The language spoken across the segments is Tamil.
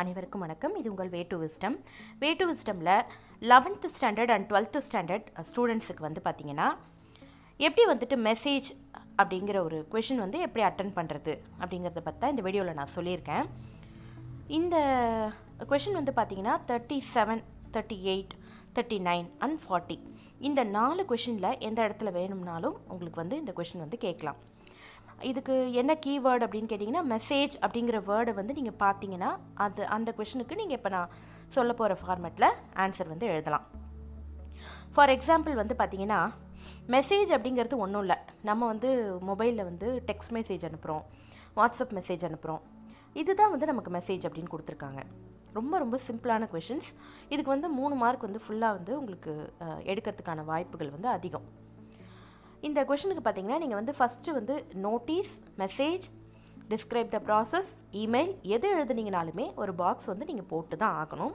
அனைவருக்கும் வணக்கம். இது உங்கள் way to wisdom way to விஸ்டமில் eleventh standard and twelfth standard ஸ்டூடெண்ட்ஸுக்கு வந்து பார்த்திங்கன்னா எப்படி வந்துட்டு மெசேஜ் அப்படிங்கிற ஒரு கொஷின் வந்து எப்படி அட்டன் பண்ணுறது அப்படிங்கிறத பற்றி இந்த வீடியோவில் நான் சொல்லியிருக்கேன். இந்த கொஷின் வந்து பார்த்தீங்கன்னா thirty seven thirty eight thirty nine and forty இந்த நாலு கொஷினில் எந்த இடத்துல வேணும்னாலும் உங்களுக்கு வந்து இந்த கொஷின் வந்து கேட்கலாம். இதுக்கு என்ன கீவேர்டு அப்படின்னு கேட்டிங்கன்னா மெசேஜ் அப்படிங்கிற வேர்டை வந்து நீங்கள் பார்த்தீங்கன்னா அது அந்த கொஷனுக்கு நீங்கள் இப்போ நான் சொல்ல போகிற ஃபார்மேட்டில் ஆன்சர் வந்து எழுதலாம். ஃபார் எக்ஸாம்பிள் வந்து பார்த்தீங்கன்னா மெசேஜ் அப்படிங்கிறது ஒன்றும் இல்லை. நம்ம வந்து மொபைலில் வந்து டெக்ஸ்ட் மெசேஜ் அனுப்புகிறோம் வாட்ஸ்அப் மெசேஜ் அனுப்புகிறோம் இதுதான் வந்து நமக்கு மெசேஜ் அப்படின்னு கொடுத்துருக்காங்க. ரொம்ப ரொம்ப சிம்பிளான கொஷின்ஸ் இதுக்கு வந்து மூணு மார்க் வந்து ஃபுல்லாக வந்து உங்களுக்கு எடுக்கிறதுக்கான வாய்ப்புகள் வந்து அதிகம். இந்த கொஷனுக்கு பார்த்தீங்கன்னா நீங்கள் வந்து ஃபஸ்ட்டு வந்து notice message describe the process email எது எழுதுனீங்கனாலுமே ஒரு பாக்ஸ் வந்து நீங்கள் போட்டு தான் ஆகணும்.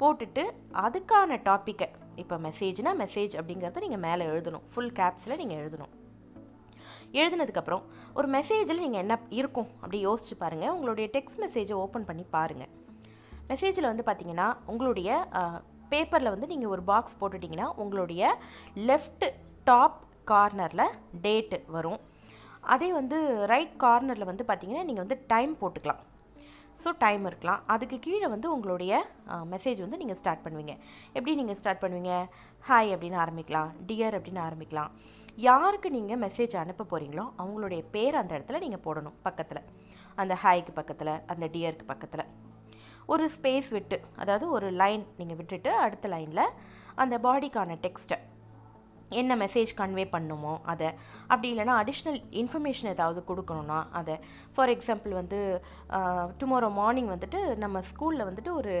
போட்டுட்டு அதுக்கான டாப்பிக்கை இப்போ மெசேஜ்னால் மெசேஜ் அப்படிங்கிறத நீங்கள் மேலே எழுதணும். ஃபுல் கேப்ஸில் நீங்கள் எழுதணும். எழுதுனதுக்கப்புறம் ஒரு மெசேஜில் நீங்கள் என்ன இருக்கும் அப்படி யோசிச்சு பாருங்கள் உங்களுடைய டெக்ஸ்ட் மெசேஜை ஓப்பன் பண்ணி பாருங்கள் மெசேஜில் வந்து பார்த்தீங்கன்னா உங்களுடைய பேப்பரில் வந்து நீங்கள் ஒரு பாக்ஸ் போட்டுட்டிங்கன்னா உங்களுடைய லெஃப்ட் டாப் கார்னரில் டேட்டு வரும். அதே வந்து ரைட் கார்னரில் வந்து பார்த்திங்கன்னா நீங்கள் வந்து டைம் போட்டுக்கலாம். ஸோ டைம் இருக்கலாம். அதுக்கு கீழே வந்து உங்களுடைய மெசேஜ் வந்து நீங்கள் ஸ்டார்ட் பண்ணுவீங்க. எப்படி நீங்கள் ஸ்டார்ட் பண்ணுவீங்க? ஹாய் அப்படின்னு ஆரம்பிக்கலாம். டியர் அப்படின்னு ஆரம்பிக்கலாம். யாருக்கு நீங்கள் மெசேஜ் அனுப்ப போகிறீங்களோ அவங்களுடைய பேர் அந்த இடத்துல நீங்கள் போடணும் பக்கத்தில். அந்த ஹாய்க்கு பக்கத்தில் அந்த டியருக்கு பக்கத்தில். ஒரு ஸ்பேஸ் விட்டு அதாவது ஒரு லைன் நீங்கள் விட்டுட்டு அடுத்த லைனில் அந்த பாடிக்கான டெக்ஸ்ட்டை என்ன மெசேஜ் கன்வே பண்ணுமோ அதை. அப்படி இல்லைனா அடிஷ்னல் இன்ஃபர்மேஷன் ஏதாவது கொடுக்கணுன்னா அதை. ஃபார் எக்ஸாம்பிள் வந்து டுமாரோ மார்னிங் வந்துட்டு நம்ம ஸ்கூலில் வந்துட்டு ஒரு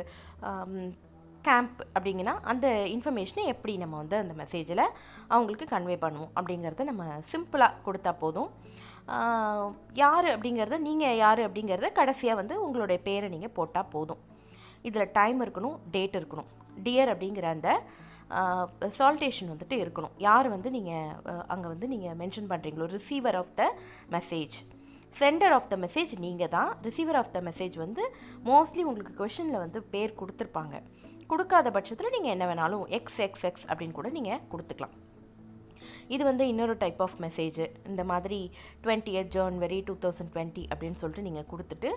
கேம்ப் அப்படிங்கன்னா அந்த இன்ஃபர்மேஷனை எப்படி நம்ம வந்து அந்த மெசேஜில் அவங்களுக்கு கன்வே பண்ணுவோம் அப்படிங்கிறத நம்ம சிம்பிளாக கொடுத்தா போதும். யார் அப்படிங்கிறத நீங்கள் யார் அப்படிங்கிறத கடைசியாக வந்து உங்களுடைய பேரை நீங்கள் போட்டால் போதும். இதில் டைம் இருக்கணும் டேட் இருக்கணும். டியர் அப்படிங்கிற அந்த சால்டேஷன் வந்துட்டு இருக்கணும். யார் வந்து நீங்கள் அங்கே வந்து நீங்கள் மென்ஷன் பண்ணுறீங்களோ receiver of the message sender of the message நீங்கள் தான். ரிசீவர் ஆஃப் த மெசேஜ் வந்து மோஸ்ட்லி உங்களுக்கு கொஷனில் வந்து பேர் கொடுத்துருப்பாங்க. கொடுக்காத பட்சத்தில் நீங்கள் என்ன வேணாலும் எக்ஸ் எக்ஸ் எக்ஸ் அப்படின்னு கூட நீங்கள் கொடுத்துக்கலாம். இது வந்து இன்னொரு டைப் ஆஃப் மெசேஜ் இந்த மாதிரி twenty eighth January two thousand twenty அப்படின்னு சொல்லிட்டு நீங்கள் கொடுத்துட்டு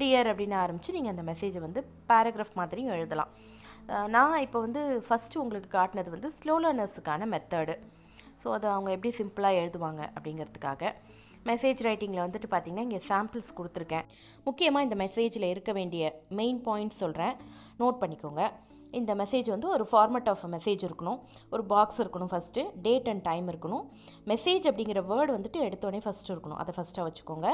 டியர் அப்படின்னு ஆரம்பித்து நீங்கள் அந்த மெசேஜை வந்து பேராகிராஃப் மாதிரியும் எழுதலாம். நான் இப்போ வந்து ஃபஸ்ட்டு உங்களுக்கு காட்டினது வந்து ஸ்லோ லேர்னர்ஸுக்கான மெத்தடு ஸோ அதை அவங்க எப்படி சிம்பிளாக எழுதுவாங்க அப்படிங்கிறதுக்காக மெசேஜ் ரைட்டிங்கில் வந்துட்டு பார்த்தீங்கன்னா இங்கே சாம்பிள்ஸ் கொடுத்துருக்கேன். முக்கியமாக இந்த மெசேஜில் இருக்க வேண்டிய மெயின் பாயிண்ட்ஸ் சொல்கிறேன் நோட் பண்ணிக்கோங்க. இந்த மெசேஜ் வந்து ஒரு ஃபார்மட் ஆஃப் மெசேஜ் இருக்கணும். ஒரு பாக்ஸ் இருக்கணும் ஃபஸ்ட்டு டேட் அண்ட் டைம் இருக்கணும். மெசேஜ் அப்படிங்கிற வேர்டு வந்துட்டு எடுத்தோடனே ஃபஸ்ட்டு இருக்கணும். அதை ஃபஸ்ட்டாக வச்சுக்கோங்க.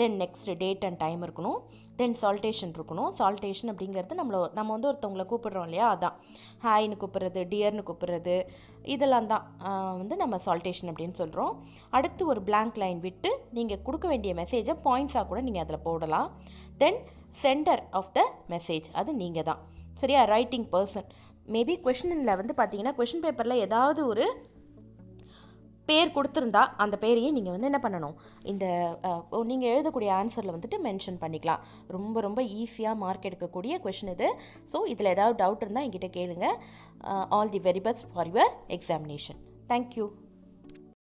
Then next date and time இருக்கணும். தென் சால்டேஷன் இருக்கணும். சால்டேஷன் அப்படிங்கிறது நம்மள நம்ம வந்து ஒருத்தவங்களை கூப்பிடுறோம் இல்லையா? அதான். ஹாய்னு கூப்பிட்றது டியர்னு கூப்பிட்றது இதெல்லாம் தான் வந்து நம்ம சால்டேஷன் அப்படின்னு சொல்கிறோம் அடுத்து ஒரு பிளாங்க் லைன் விட்டு நீங்கள் கொடுக்க வேண்டிய மெசேஜை பாயிண்ட்ஸாக கூட நீங்கள் அதில் போடலாம். Then sender of the message அது நீங்கள் தான். சரியா ரைட்டிங் பர்சன் மேபி கொஷனில் வந்து பார்த்தீங்கன்னா கொஷின் பேப்பரில் ஏதாவது ஒரு பேர் கொடுத்துருந்தா அந்த பேரையே நீங்கள் வந்து என்ன பண்ணணும்? இந்த நீங்கள் எழுதக்கூடிய ஆன்சரில் வந்துட்டு மென்ஷன் பண்ணிக்கலாம். ரொம்ப ரொம்ப ஈஸியாக மார்க் எடுக்கக்கூடிய கொஷின் இது. ஸோ இதில் ஏதாவது டவுட் இருந்தால் என்கிட்ட கேளுங்க. All the very best for your examination thank you